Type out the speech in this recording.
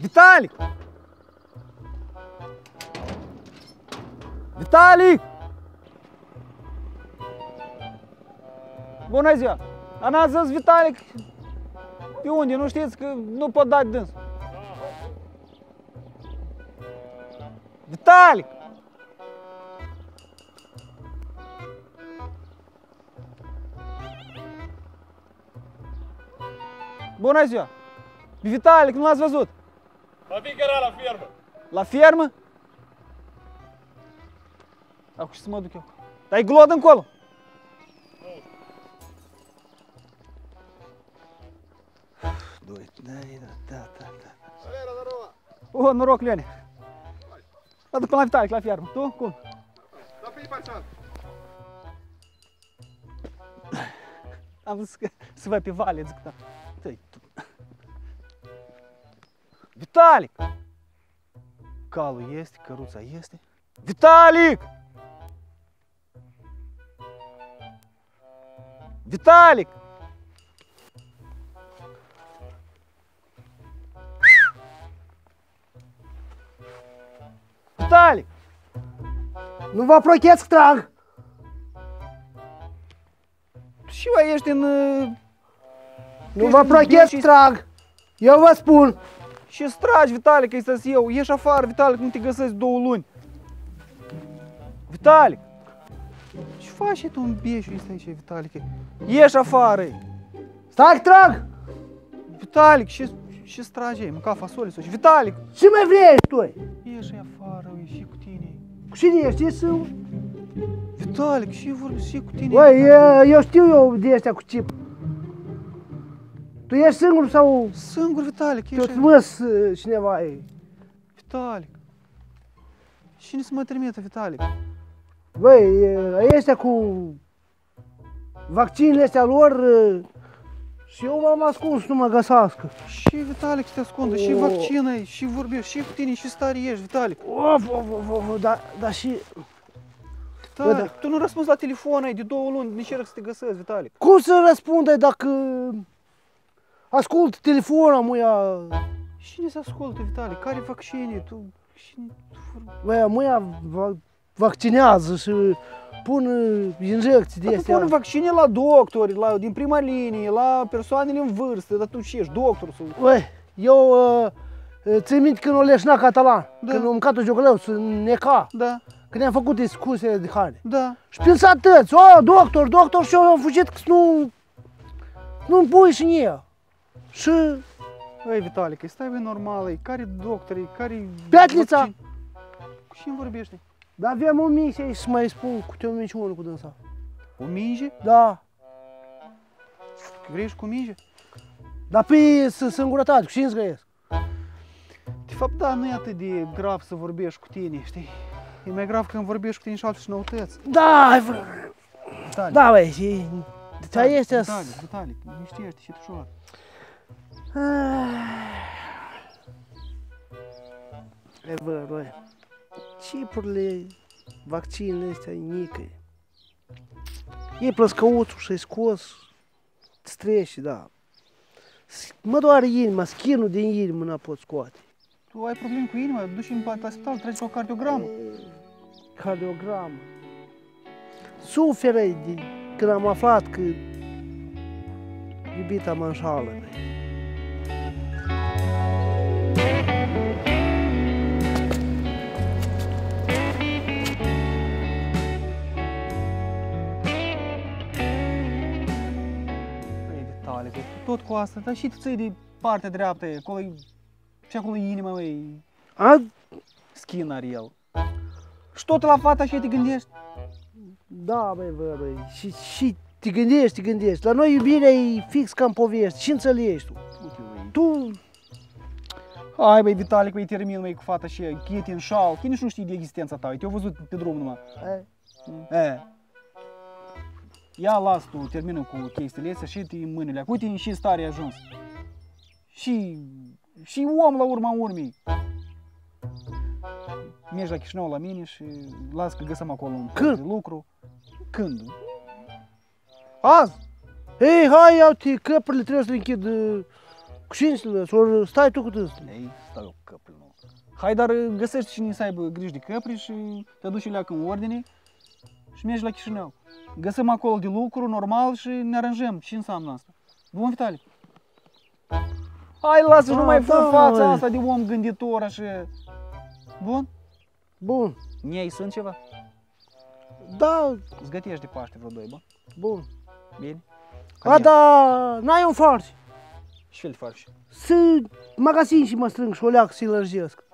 Vitalic! Vitalic! Bună ziua! Dar n-ați zis Vitalic? Pe unde? Nu știți că nu pot da de dâns. Vitalic! Bună ziua! Vitalic, nu l-ați văzut? Ma fi que era la firma? La tá acostumado que să mă duc eu. Dar e glod încolo. tá, tá. da, da, da. O, noroc, Leone. Dar do la vitale, lá fiarmă. Tu, cum? Tá bem pasat. Am zis că se va pe vale, zic, da. Tăi, tu. Vitalic! Calul este, căruța este. Vitalic! Vitalic! Vitalic! Nu vă procheți, trag! Și mai ești în... uh, Nu Ești vă un procheți, bieci- trag! Eu vă spun! Și stragi, Vitalic, că să eu. Ieși afară, Vitalic, nu te găsesc două luni. Vitalic! Ce faci și tu în bieșul ăsta aici, Vitalic? Ieși afară! Stai, trag! Vitalic, și, și stragi, ai, mânca fasole sau și Vitalic! Ce mai vrei tu? Ieși afară, ui, și cu tine. Cu cine ești? Ești singur? Vitalic, și vorbi și cu tine. Băi, e- eu știu eu de ăștia cu chip. Tu ești singur sau Singur, Vitalic, ieși. te-o măs uh, cineva e? Vitalic. Cine să mă trimită, Vitalic? Băi, e- ăștia cu vaccinele astea lor uh, și eu m-am ascuns, nu mă găsească. Și Vitalic să te ascundă, și O. vaccină și vorbești, și cu tine, și stare ești, Vitalic. Of, of, of, of, dar da și Vitalic, da. tu nu răspunzi la telefon, ai de două luni, încerc să te găsesc, Vitalic. cum să răspunde dacă ascult telefonul muia, Cine se ascultă, Vitalic? Care vaccine? Tu... Cine... tu vor- muia, muia va- vaccinează și pun uh, injecții de Dar tu astea. pune vaccine la doctori, la, din prima linie, la persoanele în vârstă, dar tu ce ești, doctor sau... Băi, eu uh, uh, țin minte când o leșna catalan, Da. când am mâncat o jocălău, să neca, Da, când am făcut excursie de hane. da. Și pensat atâți, o, doctor, doctor, și eu am fugit că să nu, nu-mi pui și în ea. Și Ei, Vitalic, îi stai bine normal, ei, care doctori, care... Piatnița! vaccin? Cu cine vorbești? dar avem o misie și să mai spun cu te o minciună cu dânsa. O minge? Da, Grești cu minge? dar pe să singurătate, cu cine zgăiesc? De fapt, da, nu e atât de grav să vorbești cu tine, știi? E mai grav când vorbești cu tine și alte și noutăți. Da, hai, fră. Vitalic, da, băi, și... Ți-a este... Vitalic, Vitalic, liniștește și ușor. E bă, băi, cipurile, vaccinele astea nică. E plăscăuțul și-ai scos, îți trece, da. S- Mă doare inima, schinul din inimă n-a pot scoate. Tu ai probleme cu inima, duci în la spital, treci la o cardiogramă. Cardiogramă. Suferă de când am aflat că iubita mă înșală. băi. Păi, Vitalic, tot cu asta, dar și tu ții de partea dreaptă, e, acolo e, și acolo e inima, măi, A, schin are el. Și tot la fata și te gândești? da, băi, bă, băi, și, și te gândești, te gândești. La noi iubirea e fix ca în povesti, și înțelegi tu. Uite, măi. Tu, Hai, băi, Vitalic, măi, termin, măi, cu fata și chiti în șal, că nici nu știi de existența ta, te-au văzut pe drum numai. e, E. Ia, las tu, termină cu chestiile astea și te în mâinile. Uite și stare ai ajuns. Și, și om la urma urmei. Mergi la Chișinău la mine și las că găsim acolo un Când? post de lucru. Când? Azi! Ei, hai, iau-te, căpările trebuie să le închid uh, cu Cu cine să le lași? Ori stai tu cu tânstul. Ei, stau eu cu căprile, nu. Hai, dar uh, găsești cine să aibă grijă de căpri și te duci leacă în ordine și mergi la Chișinău. Găsim acolo de lucru normal și ne aranjăm. Ce înseamnă asta? Bun, Vitali? Hai, lasă, nu Ah, mai fă da, fața măi. asta de om gânditor așa. Bun? Bun. Nei sunt ceva? Da, Îți gătești de Paște vreo doi, bă? bun. Bine? A, da, n-ai un farci. Și fel de faci? Să magazin și mă strâng și o leac să-i lărgesc.